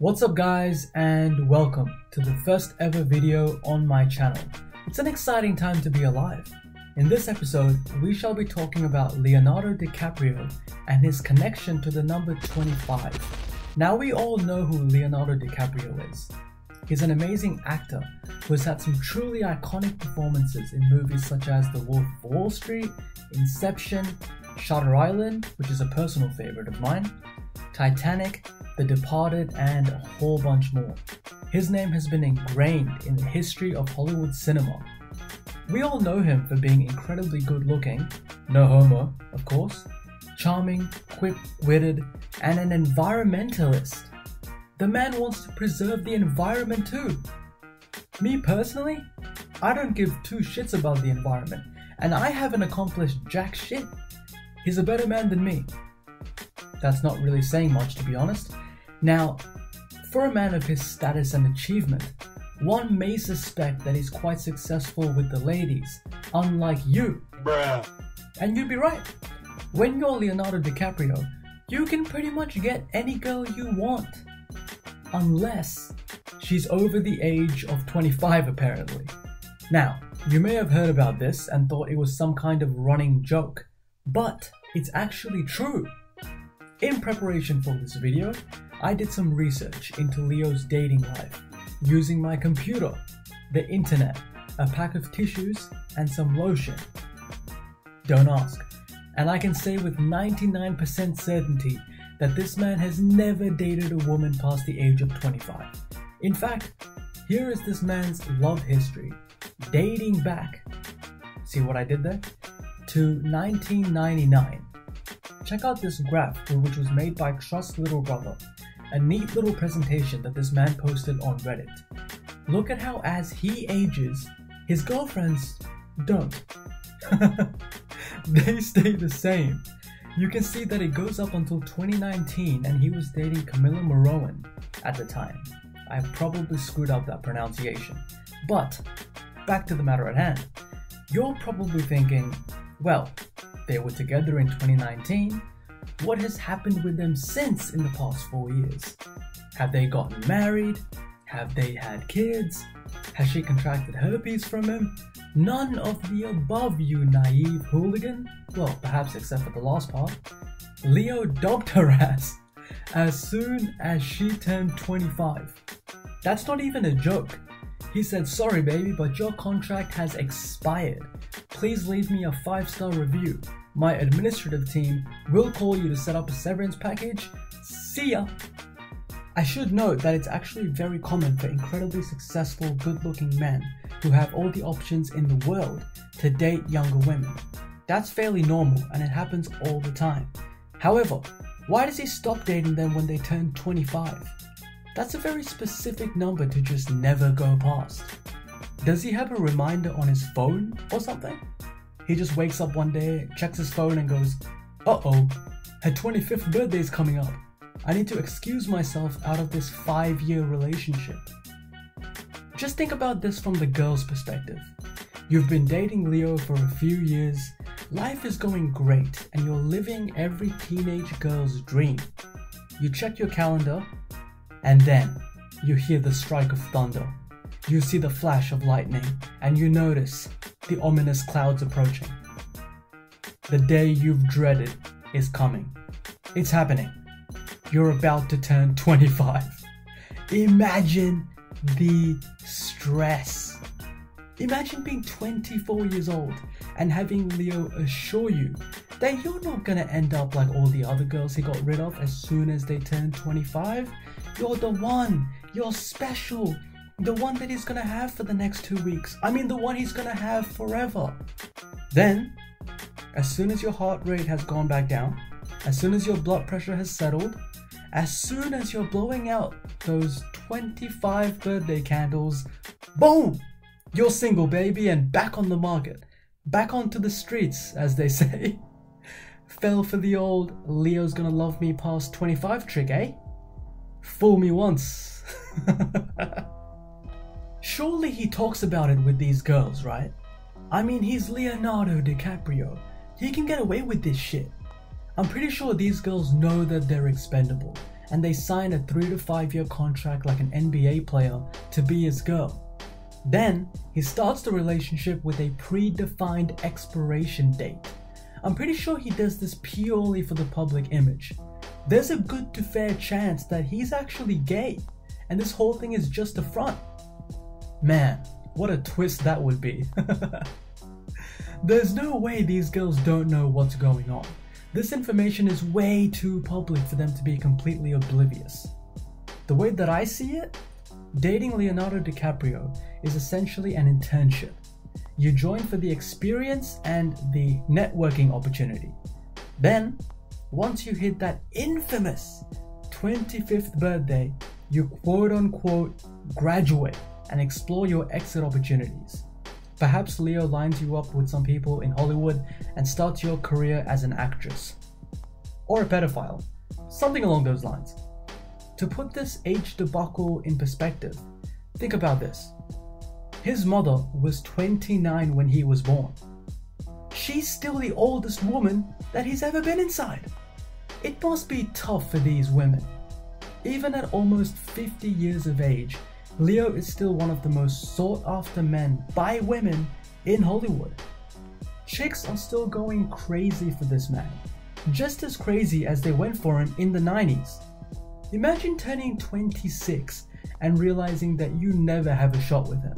What's up guys and welcome to the first ever video on my channel. It's an exciting time to be alive. In this episode, we shall be talking about Leonardo DiCaprio and his connection to the number 25. Now we all know who Leonardo DiCaprio is. He's an amazing actor who has had some truly iconic performances in movies such as The Wolf of Wall Street, Inception, Shutter Island, which is a personal favorite of mine, Titanic, The Departed, and a whole bunch more. His name has been ingrained in the history of Hollywood cinema. We all know him for being incredibly good looking, no homo, of course, charming, quick witted, and an environmentalist. The man wants to preserve the environment too. Me personally, I don't give two shits about the environment, and I haven't accomplished jack shit. He's a better man than me. That's not really saying much, to be honest. Now, for a man of his status and achievement, one may suspect that he's quite successful with the ladies, unlike you. Bruh. And you'd be right. When you're Leonardo DiCaprio, you can pretty much get any girl you want. Unless she's over the age of 25, apparently. Now, you may have heard about this and thought it was some kind of running joke, but it's actually true. In preparation for this video, I did some research into Leo's dating life using my computer, the internet, a pack of tissues, and some lotion. Don't ask. And I can say with 99% certainty that this man has never dated a woman past the age of 25. In fact, here is this man's love history, dating back, see what I did there? To 1999. Check out this graph which was made by Trust Little Brother, a neat little presentation that this man posted on Reddit. Look at how as he ages, his girlfriends don't. they stay the same. You can see that it goes up until 2019 and he was dating Camila Morrowan at the time. I probably screwed up that pronunciation. But, back to the matter at hand. You're probably thinking, well, they were together in 2019. What has happened with them since in the past four years? Have they gotten married? Have they had kids? Has she contracted herpes from him? None of the above, you naive hooligan. Well, perhaps except for the last part. Leo dogged her ass as soon as she turned 25. That's not even a joke. He said, Sorry, baby, but your contract has expired. Please leave me a 5 star review. My administrative team will call you to set up a severance package. See ya! I should note that it's actually very common for incredibly successful, good looking men who have all the options in the world to date younger women. That's fairly normal and it happens all the time. However, why does he stop dating them when they turn 25? That's a very specific number to just never go past. Does he have a reminder on his phone or something? He just wakes up one day, checks his phone, and goes, Uh oh, her 25th birthday is coming up. I need to excuse myself out of this five year relationship. Just think about this from the girl's perspective. You've been dating Leo for a few years, life is going great, and you're living every teenage girl's dream. You check your calendar, and then you hear the strike of thunder. You see the flash of lightning, and you notice the ominous clouds approaching. The day you've dreaded is coming. It's happening. You're about to turn 25. Imagine the stress. Imagine being 24 years old and having Leo assure you that you're not gonna end up like all the other girls he got rid of as soon as they turn 25. You're the one. You're special. The one that he's gonna have for the next two weeks. I mean, the one he's gonna have forever. Then, as soon as your heart rate has gone back down, as soon as your blood pressure has settled, as soon as you're blowing out those 25 birthday candles, boom! You're single, baby, and back on the market. Back onto the streets, as they say. Fell for the old Leo's gonna love me past 25 trick, eh? Fool me once. Surely he talks about it with these girls, right? I mean, he's Leonardo DiCaprio. He can get away with this shit. I'm pretty sure these girls know that they're expendable, and they sign a three to five year contract like an NBA player to be his girl. Then he starts the relationship with a predefined expiration date. I'm pretty sure he does this purely for the public image. There's a good to fair chance that he's actually gay, and this whole thing is just a front. Man, what a twist that would be. There's no way these girls don't know what's going on. This information is way too public for them to be completely oblivious. The way that I see it, dating Leonardo DiCaprio is essentially an internship. You join for the experience and the networking opportunity. Then, once you hit that infamous 25th birthday, you quote unquote graduate and explore your exit opportunities. Perhaps Leo lines you up with some people in Hollywood and starts your career as an actress. Or a pedophile. Something along those lines. To put this age debacle in perspective, think about this. His mother was 29 when he was born. She's still the oldest woman that he's ever been inside. It must be tough for these women. Even at almost 50 years of age, Leo is still one of the most sought after men by women in Hollywood. Chicks are still going crazy for this man, just as crazy as they went for him in the 90s. Imagine turning 26 and realizing that you never have a shot with him.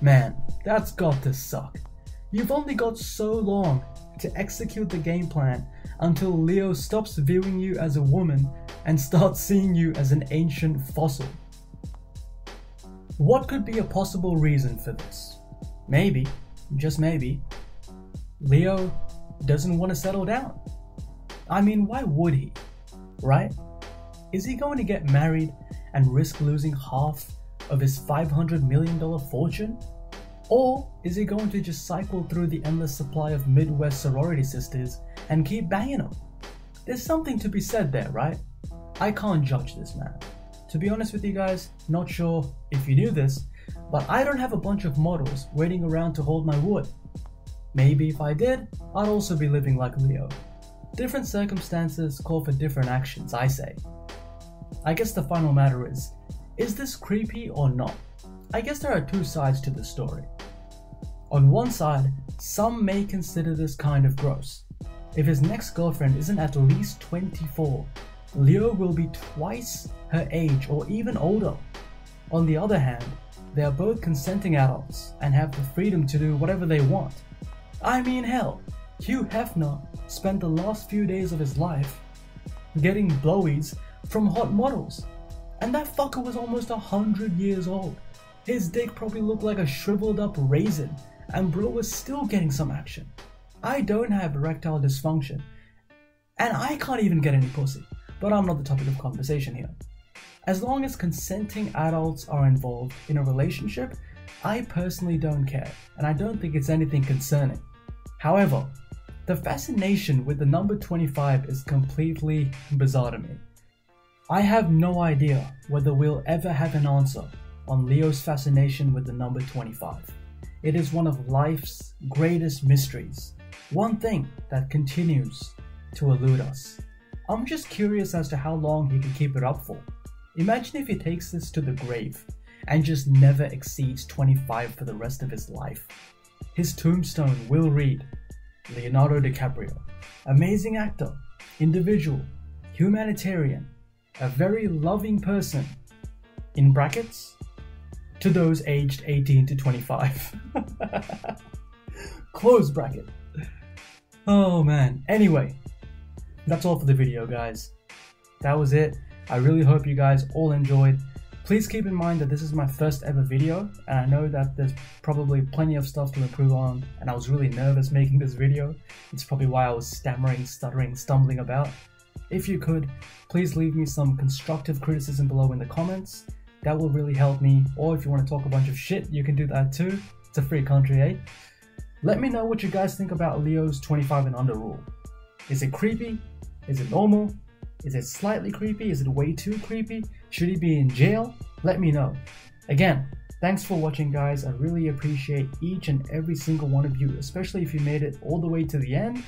Man, that's got to suck. You've only got so long to execute the game plan until Leo stops viewing you as a woman and starts seeing you as an ancient fossil. What could be a possible reason for this? Maybe, just maybe, Leo doesn't want to settle down. I mean, why would he? Right? Is he going to get married and risk losing half of his $500 million fortune? Or is he going to just cycle through the endless supply of Midwest sorority sisters and keep banging them? There's something to be said there, right? I can't judge this man. To be honest with you guys, not sure if you knew this, but I don't have a bunch of models waiting around to hold my wood. Maybe if I did, I'd also be living like Leo. Different circumstances call for different actions, I say. I guess the final matter is is this creepy or not? I guess there are two sides to the story. On one side, some may consider this kind of gross. If his next girlfriend isn't at least 24, Leo will be twice her age or even older. On the other hand, they are both consenting adults and have the freedom to do whatever they want. I mean, hell, Hugh Hefner spent the last few days of his life getting blowies from hot models, and that fucker was almost a hundred years old. His dick probably looked like a shriveled up raisin, and bro was still getting some action. I don't have erectile dysfunction, and I can't even get any pussy but I'm not the topic of conversation here. As long as consenting adults are involved in a relationship, I personally don't care, and I don't think it's anything concerning. However, the fascination with the number 25 is completely bizarre to me. I have no idea whether we'll ever have an answer on Leo's fascination with the number 25. It is one of life's greatest mysteries, one thing that continues to elude us. I'm just curious as to how long he can keep it up for. Imagine if he takes this to the grave and just never exceeds 25 for the rest of his life. His tombstone will read Leonardo DiCaprio, amazing actor, individual, humanitarian, a very loving person, in brackets, to those aged 18 to 25. Close bracket. Oh man. Anyway, that's all for the video, guys. That was it. I really hope you guys all enjoyed. Please keep in mind that this is my first ever video, and I know that there's probably plenty of stuff to improve on, and I was really nervous making this video. It's probably why I was stammering, stuttering, stumbling about. If you could, please leave me some constructive criticism below in the comments. That will really help me, or if you want to talk a bunch of shit, you can do that too. It's a free country, eh? Let me know what you guys think about Leo's 25 and under rule. Is it creepy? Is it normal? Is it slightly creepy? Is it way too creepy? Should he be in jail? Let me know. Again, thanks for watching guys. I really appreciate each and every single one of you, especially if you made it all the way to the end.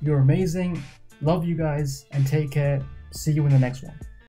You're amazing. Love you guys and take care. See you in the next one.